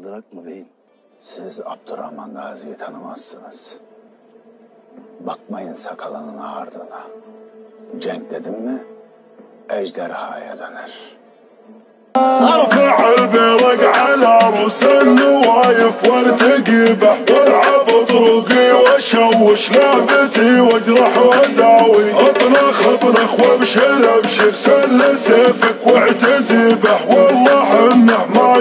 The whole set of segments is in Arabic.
Irak mı beyim? Siz Abdurrahman Gazi'yi tanımazsınız. Bakmayın sakalının ardına. Cenk dedim mi ejderhaya döner. ارفع البرق على رؤوس النوايف والتقي به والعب طرقي واشوش لعبتي واجرح وداوي اطنخ اطنخ وابشر ابشر سل سيفك واعتزي به والله انه ما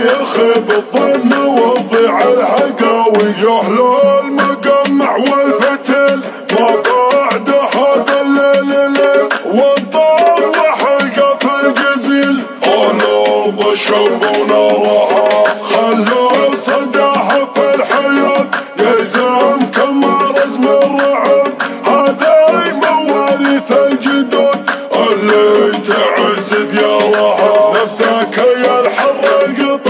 يخيب الظن وضيع الحقاوي يهلو المقمع والفتل. ما بعد هذا الليل ليل ونطوح القف الجزيل قلوب شب ونارها خلوا صداها في الحياة. يلزم كما رزم الرعد هذا مواريث الجدود اللي تعز ديارها. نفذاك يا الحر قطم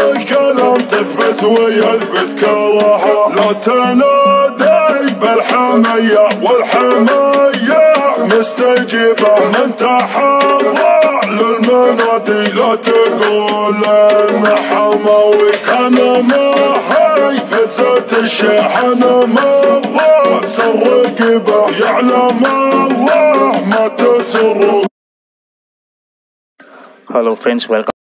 الكلام تثبت ويثبت كراها لا تنادي بالحمية والحمية مستجيبة من تحرى للمنادي. لا تقول إن حماوي كان ما هي فزت الشيحن مرة سر رقبه يعلم الله ما تسر. Hello friends, welcome.